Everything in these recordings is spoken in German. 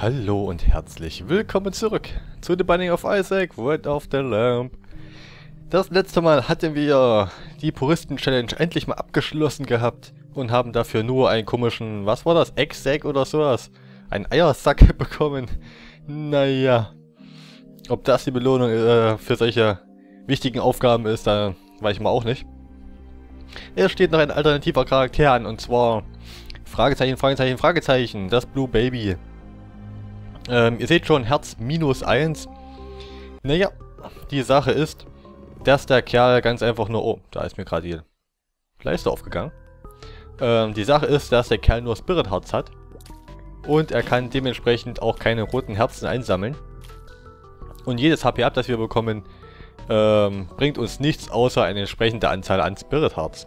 Hallo und herzlich willkommen zurück zu The Binding of Isaac, Word of the Lamp. Das letzte Mal hatten wir die Puristen-Challenge endlich mal abgeschlossen gehabt und haben dafür nur einen komischen, was war das, Egg-Sack oder sowas? Einen Eiersack bekommen. Naja, ob das die Belohnung äh, für solche wichtigen Aufgaben ist, da weiß ich mal auch nicht. Es steht noch ein alternativer Charakter an und zwar Fragezeichen, Fragezeichen, Fragezeichen, das Blue Baby. Ähm, ihr seht schon, Herz minus 1. Naja, die Sache ist, dass der Kerl ganz einfach nur... Oh, da ist mir gerade die Leiste aufgegangen. Ähm, die Sache ist, dass der Kerl nur Spirit Hearts hat. Und er kann dementsprechend auch keine roten Herzen einsammeln. Und jedes HP ab, das wir bekommen, ähm, bringt uns nichts außer eine entsprechende Anzahl an Spirit Hearts.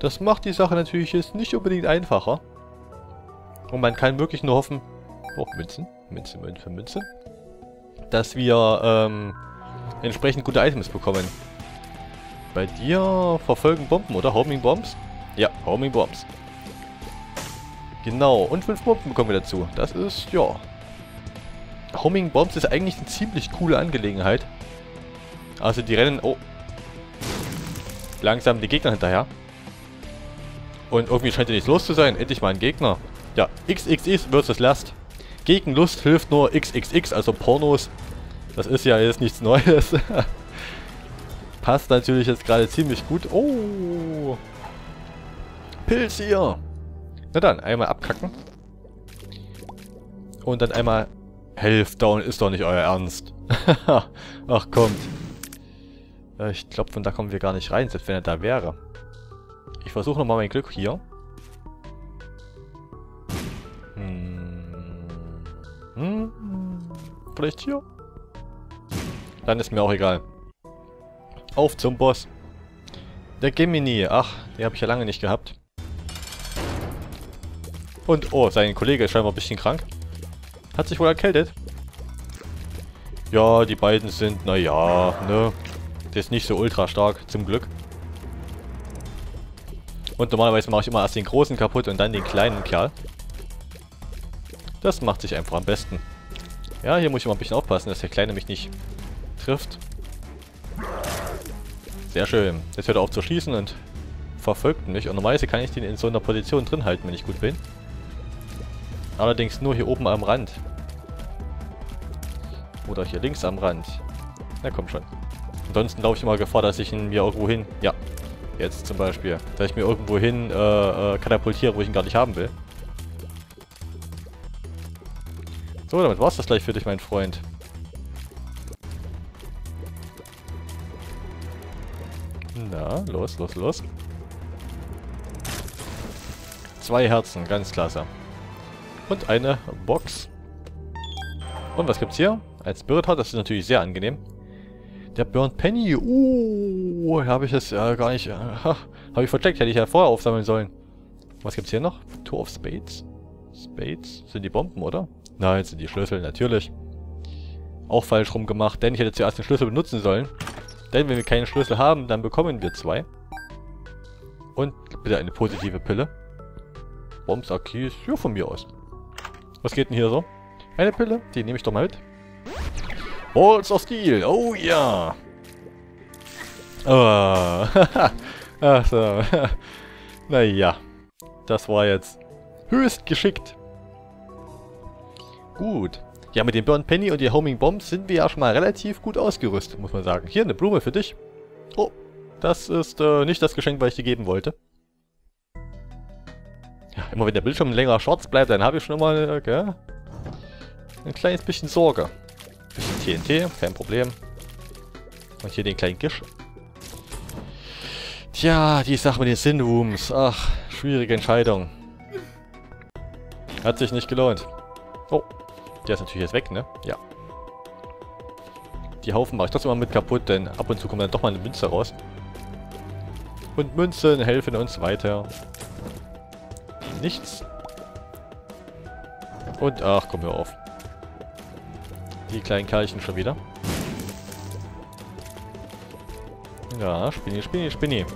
Das macht die Sache natürlich jetzt nicht unbedingt einfacher. Und man kann wirklich nur hoffen, Oh, Münzen. Münze, Münze, Münze. Dass wir ähm, entsprechend gute Items bekommen. Bei dir verfolgen Bomben, oder? Homing Bombs? Ja, Homing Bombs. Genau, und fünf Bomben bekommen wir dazu. Das ist, ja... Homing Bombs ist eigentlich eine ziemlich coole Angelegenheit. Also die rennen... Oh. Langsam die Gegner hinterher. Und irgendwie scheint er nicht los zu sein. Endlich mal ein Gegner. Ja, XXX versus Last. Gegen Lust hilft nur XXX, also Pornos. Das ist ja jetzt nichts Neues. Passt natürlich jetzt gerade ziemlich gut. Oh! Pilz hier! Na dann, einmal abkacken. Und dann einmal... Helft down, ist doch nicht euer Ernst. Ach, kommt. Äh, ich glaube, von da kommen wir gar nicht rein, selbst wenn er da wäre. Ich versuche nochmal mein Glück hier. Hm, vielleicht hier? Dann ist mir auch egal. Auf zum Boss. Der Gemini. Ach, den habe ich ja lange nicht gehabt. Und, oh, sein Kollege ist scheinbar ein bisschen krank. Hat sich wohl erkältet. Ja, die beiden sind, naja, ne. Der ist nicht so ultra stark, zum Glück. Und normalerweise mache ich immer erst den großen kaputt und dann den kleinen Kerl. Das macht sich einfach am besten. Ja, hier muss ich mal ein bisschen aufpassen, dass der Kleine mich nicht trifft. Sehr schön. Jetzt hört er auf zu schießen und verfolgt mich. Und normalerweise kann ich den in so einer Position drin halten, wenn ich gut bin. Allerdings nur hier oben am Rand. Oder hier links am Rand. Na komm schon. Ansonsten laufe ich immer Gefahr, dass ich ihn mir irgendwo hin... Ja, jetzt zum Beispiel. Dass ich mir irgendwo hin äh, äh, katapultiere, wo ich ihn gar nicht haben will. So, damit war's das gleich für dich, mein Freund. Na, los, los, los. Zwei Herzen, ganz klasse. Und eine Box. Und was gibt's hier? Ein Spirit Heart, das ist natürlich sehr angenehm. Der Burnt Penny. Uh, habe ich es ja gar nicht... Äh, habe ich vercheckt, hätte ich ja vorher aufsammeln sollen. Was gibt's hier noch? Two of Spades. Spades? Sind die Bomben, oder? Nein, sind die Schlüssel, natürlich. Auch falsch rum gemacht, denn ich hätte zuerst den Schlüssel benutzen sollen. Denn wenn wir keinen Schlüssel haben, dann bekommen wir zwei. Und bitte eine positive Pille. Bombs, Akis, ja von mir aus. Was geht denn hier so? Eine Pille, die nehme ich doch mal mit. Balls of Steel, oh ja. Oh. Ach so. naja, das war jetzt höchst geschickt. Gut. Ja, mit dem Burn Penny und den Homing Bombs sind wir ja schon mal relativ gut ausgerüstet, muss man sagen. Hier, eine Blume für dich. Oh, das ist äh, nicht das Geschenk, was ich dir geben wollte. Ja, immer wenn der Bildschirm länger schwarz bleibt, dann habe ich schon äh, okay, ein kleines bisschen Sorge. Bisschen TNT, kein Problem. Und hier den kleinen Gisch. Tja, die Sache mit den Sinwooms. Ach, schwierige Entscheidung. Hat sich nicht gelohnt. Oh, der ist natürlich jetzt weg, ne? Ja. Die Haufen mache ich trotzdem mal mit kaputt, denn ab und zu kommt dann doch mal eine Münze raus. Und Münzen helfen uns weiter. Nichts. Und, ach, komm hör auf. Die kleinen Kerlchen schon wieder. Ja, Spinni, Spinni, Spinni.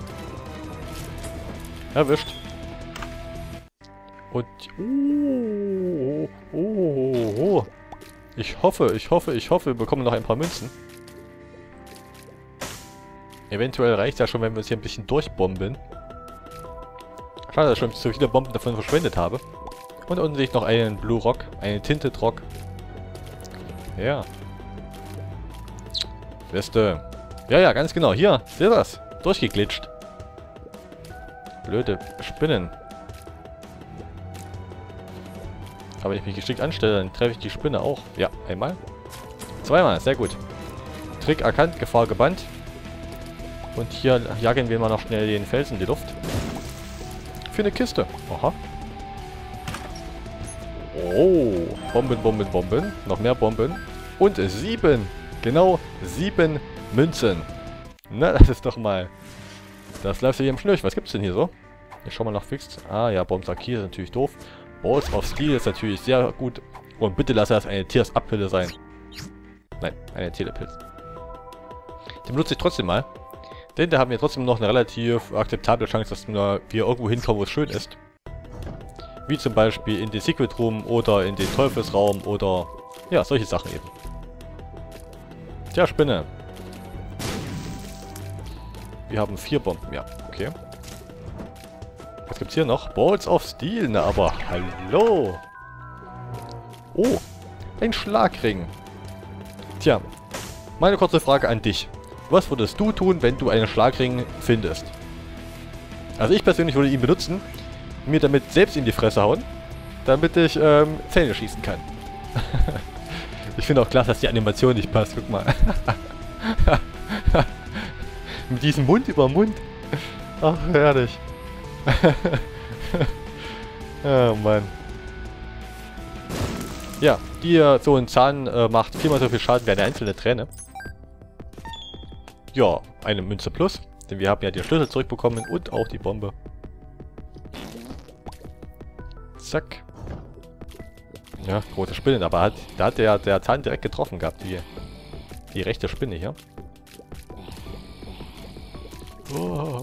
Erwischt. Und, oh, oh, oh. Ich hoffe, ich hoffe, ich hoffe, wir bekommen noch ein paar Münzen. Eventuell reicht ja schon, wenn wir uns hier ein bisschen durchbomben. Schade, dass ich schon so viele Bomben davon verschwendet habe. Und unten sehe ich noch einen Blue Rock, einen Tinted Rock. Ja. Beste. Ja, ja, ganz genau. Hier, seht das? Durchgeglitscht. Blöde Spinnen. Aber wenn ich mich geschickt anstelle, dann treffe ich die Spinne auch. Ja, einmal. Zweimal, sehr gut. Trick erkannt, Gefahr gebannt. Und hier jagen wir mal noch schnell den Felsen in die Luft. Für eine Kiste. Aha. Oh, Bomben, Bomben, Bomben. Noch mehr Bomben. Und sieben. Genau, sieben Münzen. Na, das ist doch mal... Das läuft hier im Schnürch. Was gibt's denn hier so? Ich schau mal nach Fixed. Ah ja, Bombsack-Key ist natürlich doof. Balls of Steel ist natürlich sehr gut. Und bitte lass das eine Tiers-Up-Pille sein. Nein, eine Telepilz. Die benutze ich trotzdem mal. Denn da haben wir trotzdem noch eine relativ akzeptable Chance, dass wir irgendwo hinkommen, wo es schön ist. Wie zum Beispiel in den Secret Room oder in den Teufelsraum oder... Ja, solche Sachen eben. Tja, Spinne. Wir haben vier Bomben, ja, okay. Was gibt's hier noch? Balls of Steel, na aber hallo. Oh, ein Schlagring. Tja, meine kurze Frage an dich. Was würdest du tun, wenn du einen Schlagring findest? Also ich persönlich würde ihn benutzen, mir damit selbst in die Fresse hauen, damit ich ähm, Zähne schießen kann. ich finde auch klasse, dass die Animation nicht passt. Guck mal. Mit diesem Mund über Mund. Ach, herrlich. oh Mann. Ja, die, so ein Zahn äh, macht viermal so viel Schaden wie eine einzelne Träne. Ja, eine Münze plus. Denn wir haben ja den Schlüssel zurückbekommen und auch die Bombe. Zack. Ja, große Spinne. Aber hat, da hat der, der Zahn direkt getroffen gehabt. Die, die rechte Spinne hier. Oh.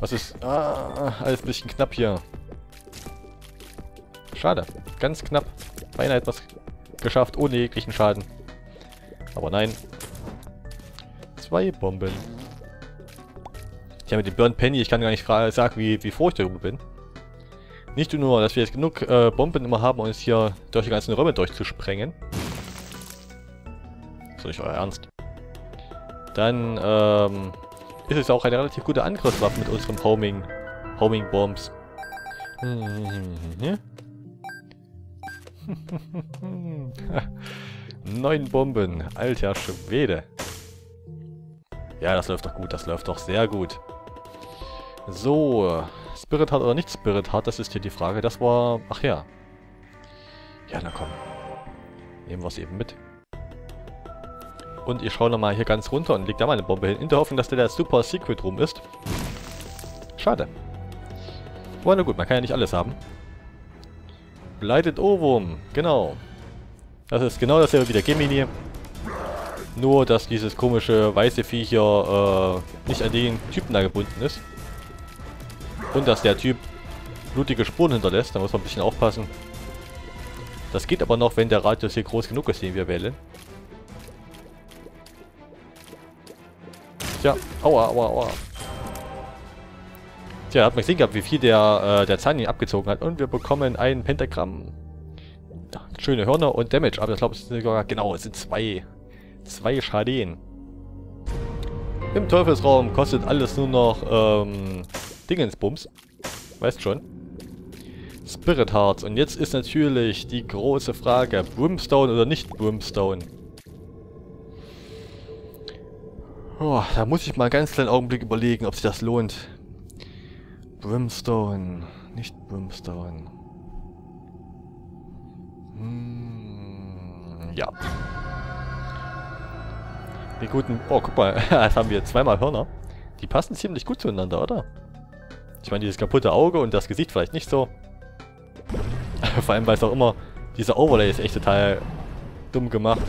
Was ist... Ah, alles ein bisschen knapp hier. Schade. Ganz knapp. Beinahe etwas geschafft, ohne jeglichen Schaden. Aber nein. Zwei Bomben. Tja, mit dem Burn Penny, ich kann gar nicht sagen, wie, wie froh ich darüber bin. Nicht nur, dass wir jetzt genug äh, Bomben immer haben, um uns hier durch die ganzen Räume durchzusprengen. Ist nicht euer Ernst. Dann, ähm, ist es auch eine relativ gute Angriffswaffe mit unserem Homing, Homing Bombs. Neun Bomben, alter Schwede. Ja, das läuft doch gut, das läuft doch sehr gut. So, Spirit hat oder nicht Spirit hat, das ist hier die Frage. Das war, ach ja. Ja, na komm. Nehmen wir es eben mit. Und ich schaue nochmal hier ganz runter und leg da mal eine Bombe hin, in der Hoffnung, dass der der Super Secret Room ist. Schade. Aber na gut, man kann ja nicht alles haben. Blighted Ohrwurm, genau. Das ist genau dasselbe wie der Gemini. Nur, dass dieses komische weiße Viech hier äh, nicht an den Typen da gebunden ist. Und dass der Typ blutige Spuren hinterlässt, da muss man ein bisschen aufpassen. Das geht aber noch, wenn der Radius hier groß genug ist, den wir wählen. Tja, aua, aua, aua. Tja, hat man gesehen gehabt, wie viel der, äh, der Zahn abgezogen hat. Und wir bekommen ein Pentagramm. Schöne Hörner und Damage. Aber ich glaube, es sind sogar, genau, es sind zwei. Zwei Schaden. Im Teufelsraum kostet alles nur noch, ähm, Dingensbums. Weißt schon. Spirit Hearts. Und jetzt ist natürlich die große Frage, Brimstone oder nicht Brimstone? Oh, da muss ich mal einen ganz kleinen Augenblick überlegen, ob sich das lohnt. Brimstone, nicht Brimstone. Hm, ja. Die guten... Oh, guck mal, jetzt haben wir zweimal Hörner. Die passen ziemlich gut zueinander, oder? Ich meine, dieses kaputte Auge und das Gesicht vielleicht nicht so. Vor allem, weil es auch immer... Dieser Overlay ist echt total dumm gemacht.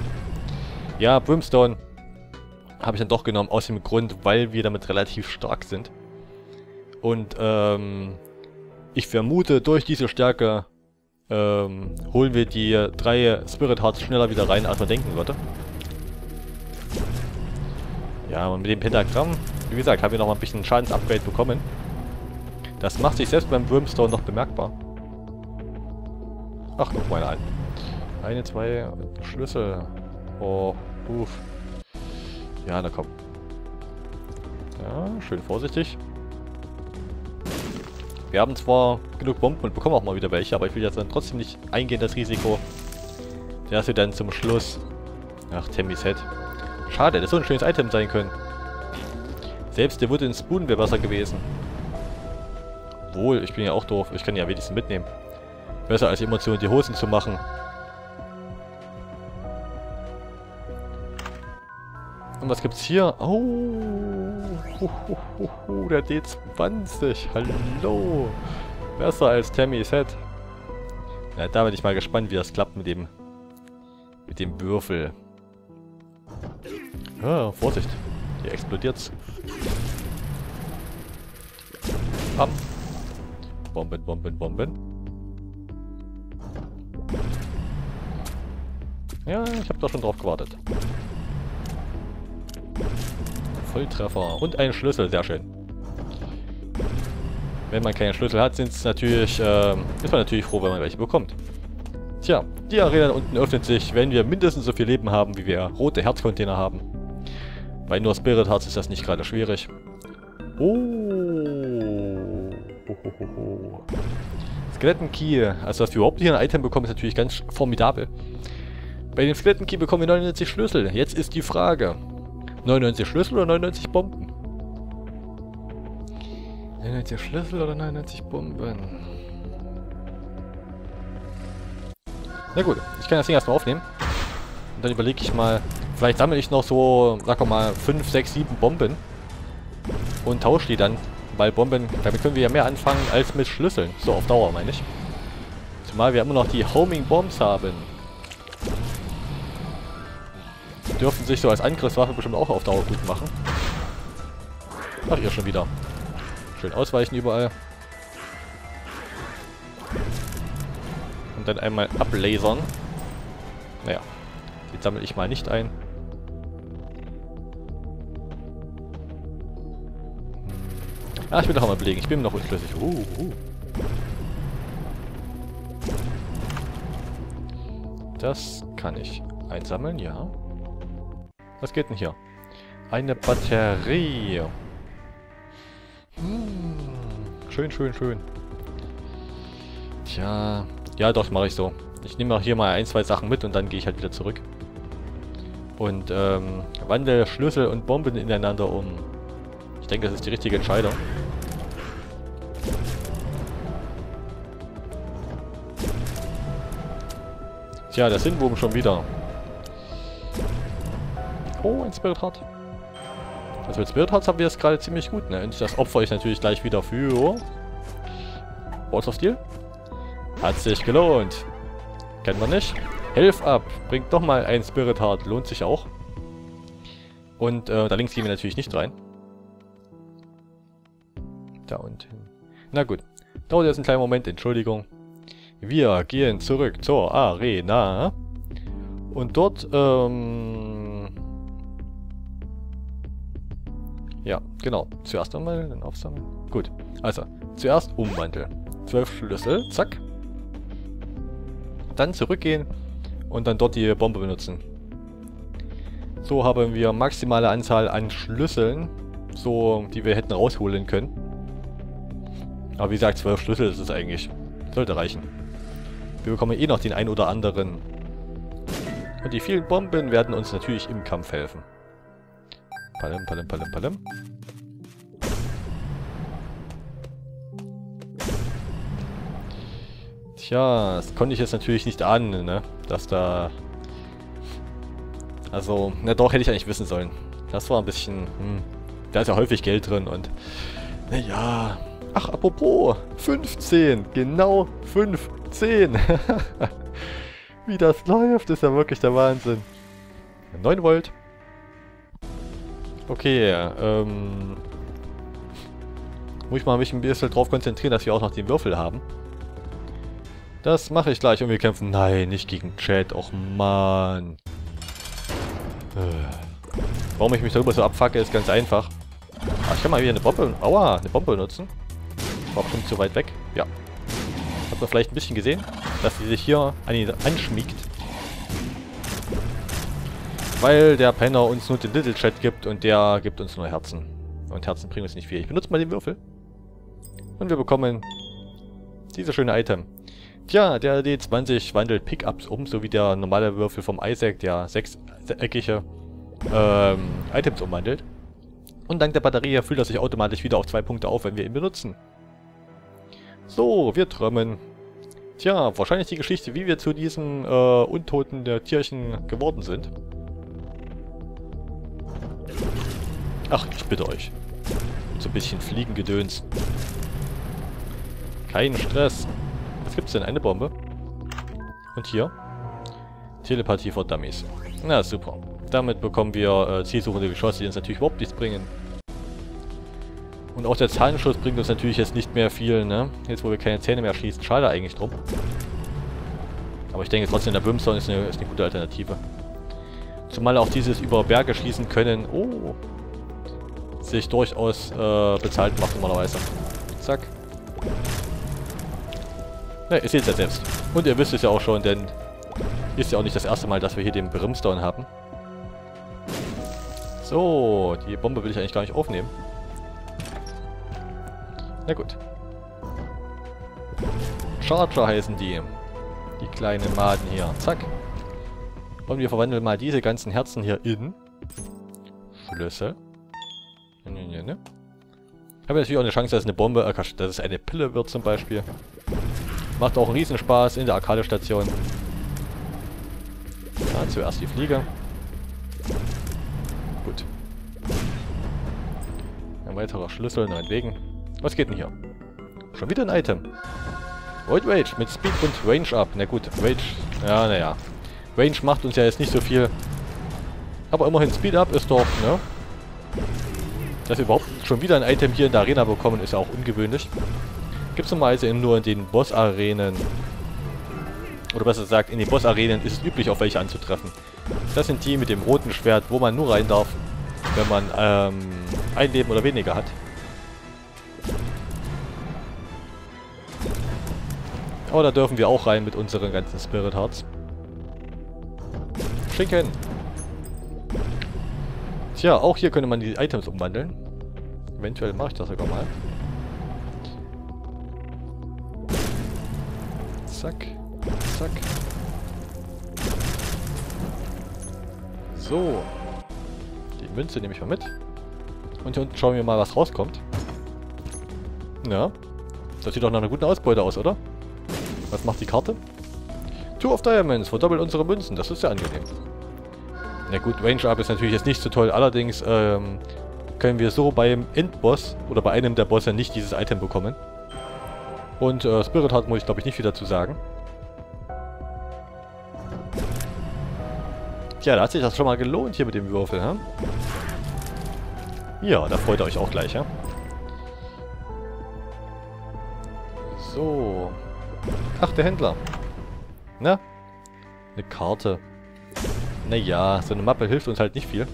Ja, Brimstone habe ich dann doch genommen, aus dem Grund, weil wir damit relativ stark sind. Und ähm, ich vermute, durch diese Stärke ähm, holen wir die drei Spirit Hearts schneller wieder rein, als man denken würde. Ja, und mit dem Pentagramm, wie gesagt, haben wir noch mal ein bisschen Schadensupgrade bekommen. Das macht sich selbst beim Brimstone noch bemerkbar. Ach, guck mal an. Eine, zwei Schlüssel. Oh, uff. Ja, na komm. Ja, schön vorsichtig. Wir haben zwar genug Bomben und bekommen auch mal wieder welche, aber ich will jetzt dann trotzdem nicht eingehen, das Risiko, dass wir dann zum Schluss... Ach, Tammy's Head. Schade, das so ein schönes Item sein können. Selbst der Wooden Spoon wäre besser gewesen. Wohl, ich bin ja auch doof. Ich kann ja wenigstens mitnehmen. Besser als in die Hosen zu machen. Und was gibt's hier? Oh, hu, hu, hu, der D20. Hallo. Besser als Tammy's Head. Na, da bin ich mal gespannt, wie das klappt mit dem mit dem Würfel. Ah, Vorsicht. Hier explodiert's. Bam. Bomben, Bomben, Bomben. Ja, ich habe doch schon drauf gewartet. Volltreffer. Und ein Schlüssel, sehr schön. Wenn man keinen Schlüssel hat, sind's natürlich, äh, ist man natürlich froh, wenn man welche bekommt. Tja, die Arena unten öffnet sich, wenn wir mindestens so viel Leben haben, wie wir rote Herzcontainer haben. Bei nur Spirit Hearts ist das nicht gerade schwierig. Oh. Skelettenkey. Also, dass wir überhaupt hier ein Item bekommen, ist natürlich ganz formidabel. Bei dem Skelettenkey bekommen wir 99 Schlüssel. Jetzt ist die Frage. 99 Schlüssel oder 99 Bomben? 99 Schlüssel oder 99 Bomben? Na gut, ich kann das Ding erstmal aufnehmen. Und dann überlege ich mal, vielleicht sammle ich noch so, sag mal, 5, 6, 7 Bomben. Und tausche die dann. Weil Bomben, damit können wir ja mehr anfangen als mit Schlüsseln. So auf Dauer, meine ich. Zumal wir immer noch die Homing Bombs haben dürften sich so als Angriffswaffe bestimmt auch auf Dauer gut machen. Ach, ihr schon wieder. Schön ausweichen überall. Und dann einmal ablasern. Naja, die sammle ich mal nicht ein. Hm. Ah, ich will doch mal belegen. Ich bin noch unschlüssig. Uh, uh. Das kann ich einsammeln, ja. Was geht denn hier? Eine Batterie. Hm. Schön, schön, schön. Tja. Ja, doch, mache ich so. Ich nehme auch hier mal ein, zwei Sachen mit und dann gehe ich halt wieder zurück. Und ähm, wandle Schlüssel und Bomben ineinander um. Ich denke, das ist die richtige Entscheidung. Tja, der Sinnbogen schon wieder. Oh, ein Spirit Heart. Also mit Spirit Hearts haben wir es gerade ziemlich gut, ne? Und das opfer ich natürlich gleich wieder für... Balls of Steel. Hat sich gelohnt. Kennen wir nicht. Health Up. Bringt doch mal ein Spirit Heart. Lohnt sich auch. Und äh, da links gehen wir natürlich nicht rein. Da unten. Na gut. Dauert jetzt einen kleinen Moment. Entschuldigung. Wir gehen zurück zur Arena. Und dort, ähm Ja, genau. Zuerst einmal, dann aufsammeln. Gut. Also, zuerst umwandeln. Zwölf Schlüssel, zack. Dann zurückgehen und dann dort die Bombe benutzen. So haben wir maximale Anzahl an Schlüsseln, so die wir hätten rausholen können. Aber wie gesagt, zwölf Schlüssel ist es eigentlich. Sollte reichen. Wir bekommen eh noch den ein oder anderen. Und die vielen Bomben werden uns natürlich im Kampf helfen. Palim, palim, palim, palim. Tja, das konnte ich jetzt natürlich nicht ahnen, ne? Dass da... Also, na doch, hätte ich eigentlich wissen sollen. Das war ein bisschen... Hm, da ist ja häufig Geld drin und... Naja... Ach, apropos, 15, genau 15. Wie das läuft, ist ja wirklich der Wahnsinn. 9 Volt. Okay, ähm... Muss ich mal mich ein bisschen drauf konzentrieren, dass wir auch noch den Würfel haben. Das mache ich gleich und wir kämpfen. Nein, nicht gegen Chat. Och, Mann. Äh. Warum ich mich darüber so abfacke, ist ganz einfach. Ah, ich kann mal wieder eine Bombe... Aua, eine Bombe benutzen. War bestimmt zu weit weg. Ja. Hat man vielleicht ein bisschen gesehen, dass sie sich hier an ihn anschmiegt. Weil der Penner uns nur den Little Chat gibt und der gibt uns nur Herzen. Und Herzen bringen uns nicht viel. Ich benutze mal den Würfel. Und wir bekommen dieses schöne Item. Tja, der D20 wandelt Pickups um, so wie der normale Würfel vom Isaac, der sechseckige ähm, Items umwandelt. Und dank der Batterie füllt er sich automatisch wieder auf zwei Punkte auf, wenn wir ihn benutzen. So, wir träumen. Tja, wahrscheinlich die Geschichte, wie wir zu diesen äh, untoten der Tierchen geworden sind. Ach, ich bitte euch. So ein bisschen Fliegengedöns. Kein Stress. Was gibt's denn? Eine Bombe? Und hier? Telepathie for Dummies. Na, super. Damit bekommen wir äh, zielsuchende Geschosse, die uns natürlich überhaupt nichts bringen. Und auch der Zahlenschuss bringt uns natürlich jetzt nicht mehr viel, ne? Jetzt, wo wir keine Zähne mehr schießen. Schade eigentlich drum. Aber ich denke trotzdem, der Brimstone ist eine, ist eine gute Alternative. Zumal auch dieses über Berge schießen können, oh, sich durchaus äh, bezahlt macht normalerweise. Zack. Ne, ihr seht es ja selbst. Und ihr wisst es ja auch schon, denn ist ja auch nicht das erste Mal, dass wir hier den Brimstone haben. So, die Bombe will ich eigentlich gar nicht aufnehmen. Na gut. Charger heißen die. Die kleinen Maden hier. Zack. Und wir verwandeln mal diese ganzen Herzen hier in Schlüssel. Ne, ne. Habe natürlich auch eine Chance, dass es eine Bombe, äh, dass es eine Pille wird zum Beispiel. Macht auch einen Riesenspaß in der Arcade-Station. Ja, zuerst die Fliege. Gut. Ein weiterer Schlüssel, meinetwegen. Was geht denn hier? Schon wieder ein Item. Void Rage mit Speed und Range up. Na gut, Rage, ja, naja. Range macht uns ja jetzt nicht so viel. Aber immerhin Speed up ist doch, ne? Dass wir überhaupt schon wieder ein Item hier in der Arena bekommen, ist ja auch ungewöhnlich. Gibt es normalerweise nur in den Boss-Arenen. Oder besser gesagt, in den Boss-Arenen ist es üblich, auf welche anzutreffen. Das sind die mit dem roten Schwert, wo man nur rein darf, wenn man ähm, ein Leben oder weniger hat. Aber da dürfen wir auch rein mit unseren ganzen Spirit Hearts. Schinken! Tja, auch hier könnte man die Items umwandeln. Eventuell mache ich das sogar mal. Zack. Zack. So. Die Münze nehme ich mal mit. Und hier unten schauen wir mal, was rauskommt. Ja. Das sieht doch nach einer guten Ausbeute aus, oder? Was macht die Karte? Two of Diamonds, verdoppelt unsere Münzen. Das ist ja angenehm. Na gut, Range Up ist natürlich jetzt nicht so toll. Allerdings ähm, können wir so beim Endboss oder bei einem der Bosse nicht dieses Item bekommen. Und äh, Spirit Heart muss ich glaube ich nicht viel dazu sagen. Tja, da hat sich das schon mal gelohnt hier mit dem Würfel, ja? Ja, da freut ihr euch auch gleich, ja? So. Ach, der Händler. Na? Eine Karte. Naja, so eine Mappe hilft uns halt nicht viel.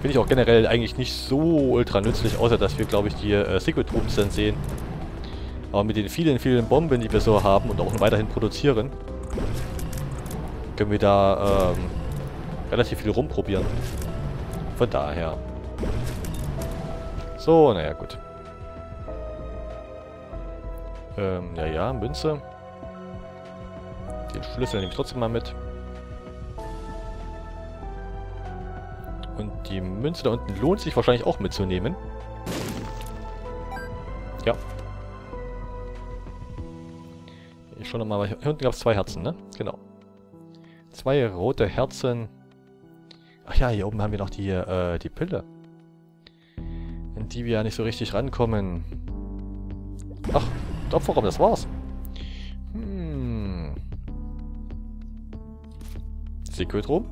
Finde ich auch generell eigentlich nicht so ultra nützlich, außer dass wir, glaube ich, die äh, Secret Rooms dann sehen. Aber mit den vielen, vielen Bomben, die wir so haben und auch weiterhin produzieren, können wir da ähm, relativ viel rumprobieren. Von daher. So, naja, gut. Ähm, ja, ja, Münze. Den Schlüssel nehme ich trotzdem mal mit. Und die Münze da unten lohnt sich wahrscheinlich auch mitzunehmen. Ja. Ich schaue nochmal, hier unten gab es zwei Herzen, ne? Genau. Zwei rote Herzen. Ach ja, hier oben haben wir noch die, äh, die Pille. In die wir ja nicht so richtig rankommen. Ach, Opferraum, das war's. Secret Room?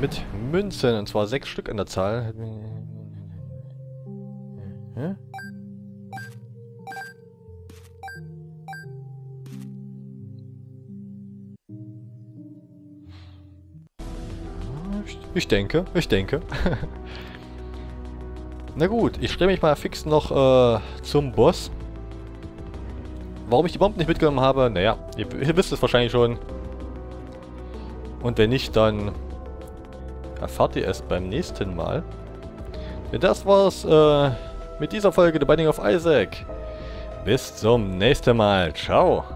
Mit Münzen, und zwar sechs Stück an der Zahl. Ich denke, ich denke. Na gut, ich stelle mich mal fix noch äh, zum Boss. Warum ich die Bomben nicht mitgenommen habe, naja, ihr, ihr wisst es wahrscheinlich schon. Und wenn nicht, dann erfahrt ihr es beim nächsten Mal. Denn das war's äh, mit dieser Folge The Binding of Isaac. Bis zum nächsten Mal. Ciao.